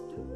to